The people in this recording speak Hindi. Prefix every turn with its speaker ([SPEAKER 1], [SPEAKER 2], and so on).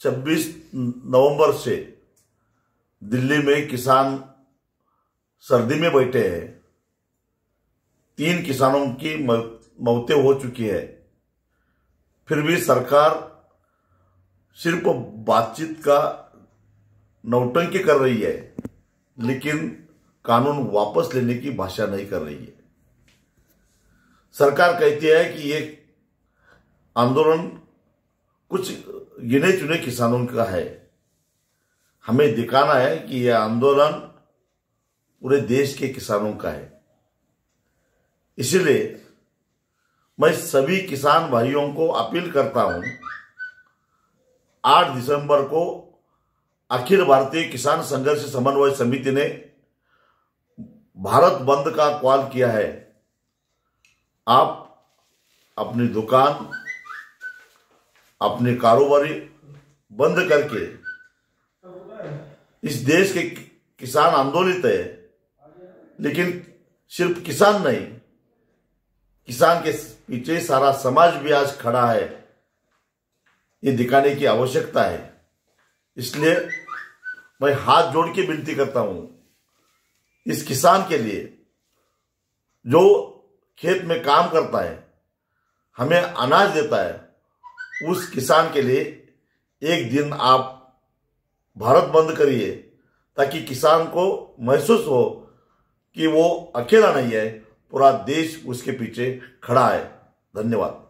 [SPEAKER 1] 26 नवंबर से दिल्ली में किसान सर्दी में बैठे हैं। तीन किसानों की मौतें हो चुकी है। फिर भी सरकार सिर्फ़ बातचीत का नौटंकी कर रही है, लेकिन कानून वापस लेने की भाषा नहीं कर रही है। सरकार कहती है कि ये आंदोलन कुछ गिने चुने किसानों का है। हमें दिखाना है कि यह आंदोलन पूरे देश के किसानों का है। इसलिए मैं सभी किसान भाइयों को अपील करता हूँ 8 दिसंबर को अखिल भारतीय किसान संघर्ष समन्वय समिति ने भारत बंद का कॉल किया है। आप अपनी दुकान अपने कारोबारी बंद करके इस देश के किसान आंदोलित है। लेकिन सिर्फ़ किसान नहीं, किसान के पीछे सारा समाज भी आज खड़ा है। ये दिखाने की आवश्यकता है। इसलिए मैं हाथ जोड़ के विनती करता हूँ, इस किसान के लिए जो खेत में काम करता है, हमें अनाज देता है। उस किसान के लिए एक दिन आप भारत बंद करिए, ताकि किसान को महसूस हो कि वो अकेला नहीं है, पूरा देश उसके पीछे खड़ा है। धन्यवाद।